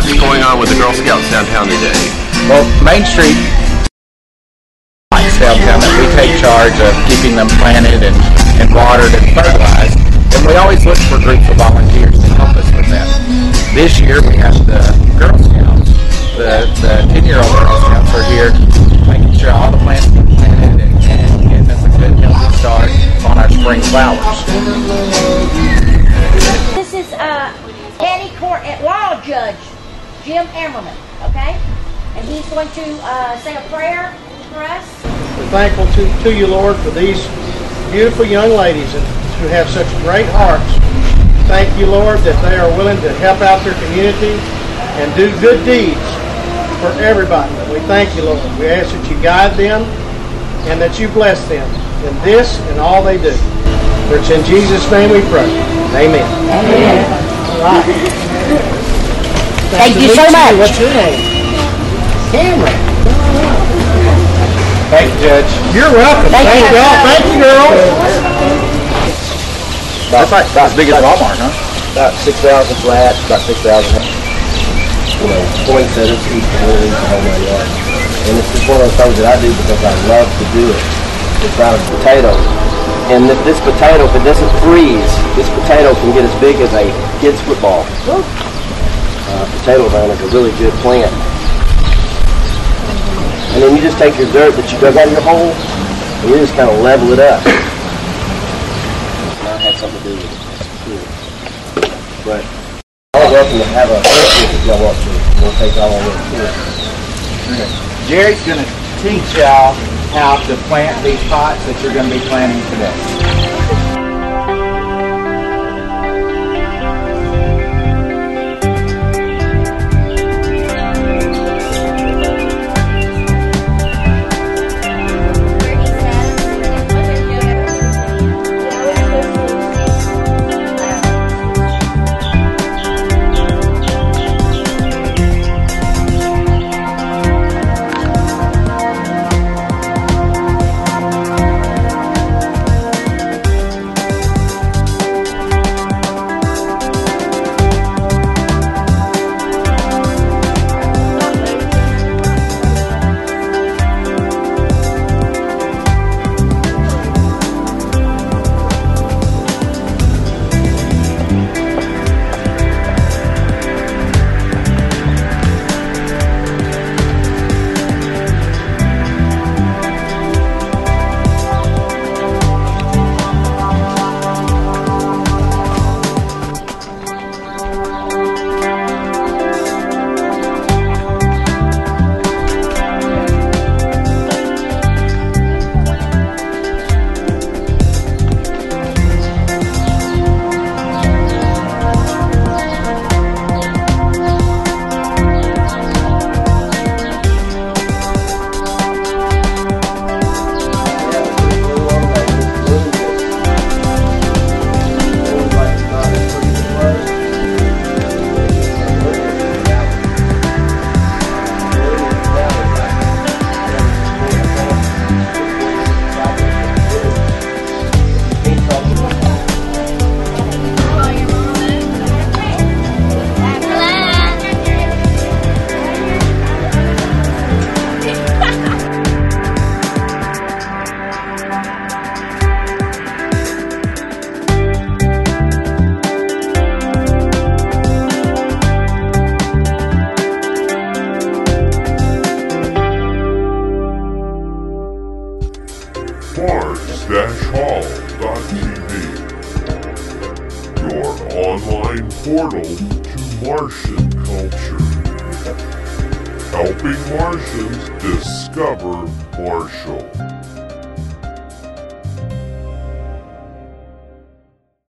on with the Girl Scouts downtown today? Well, Main Street downtown that we take charge of keeping them planted and, and watered and fertilized. And we always look for groups of volunteers to help us with that. This year we have the Girl Scouts. The, the 10-year-old Girl Scouts are here making sure all the plants are planted and, and getting us a good healthy start on our spring flowers. This is uh, County Court at Law Judge Jim Ammerman, okay? And he's going to uh, say a prayer for us. We're thankful to, to you, Lord, for these beautiful young ladies and who have such great hearts. Thank you, Lord, that they are willing to help out their community and do good deeds for everybody. We thank you, Lord. We ask that you guide them and that you bless them in this and all they do. For it's in Jesus' name we pray. Amen. Amen. All right. Thank Nice to you so meet much. What's your name? Cameron. Thank you, Judge. You're welcome. Thank Thank you. y'all. Thank you, girl. That's like about as big as Walmart, huh? about six thousand flat, about six thousand, you know, poinsettias, each lilies, the whole nine yards. And it's just one of those things that I do because I love to do it. It's out of potatoes. And if this potato, if it doesn't freeze, this potato can get as big as a kid's football. Uh, potato vine is a really good plant. And then you just take your dirt that you dug out of your hole, and you just kind of level it up. Might have something to do with it. Too. But y'all are welcome to have a if y'all want to. We'll take on with it. Jerry's going to teach y'all how to plant these pots that you're going to be planting today. Mars-Hall.tv, your online portal to Martian culture. Helping Martians discover Marshall.